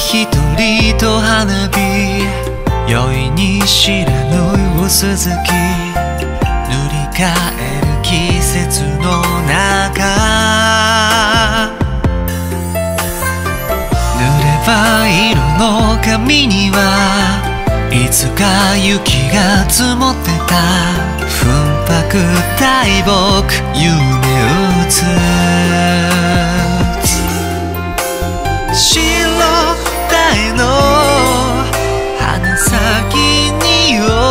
一人と花火。酔いに知らぬ薄月。塗り替える季節の中。濡れば色の髪にはいつか雪が積もってた。奮発大木夢打つ。白前の鼻先にお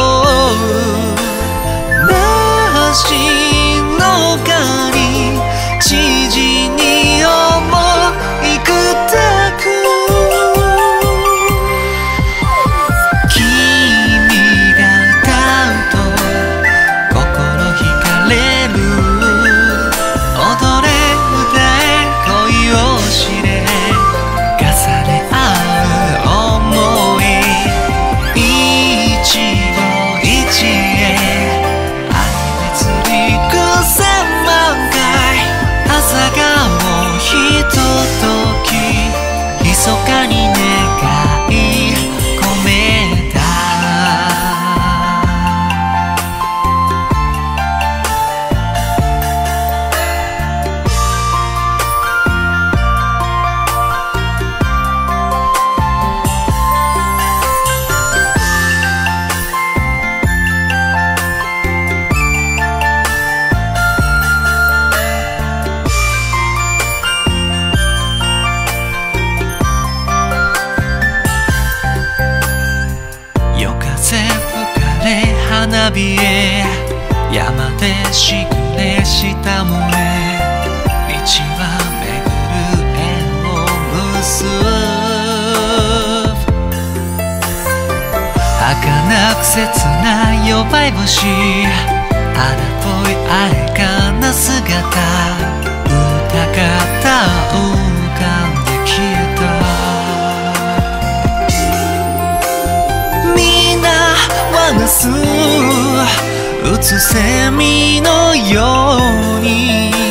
花火へ山でしぐれした燃え道は巡る縁を結ぶ。儚く切な弱い星荒っぽいあれかな姿。疑った浮かんで消えた。皆はなすうつせみのように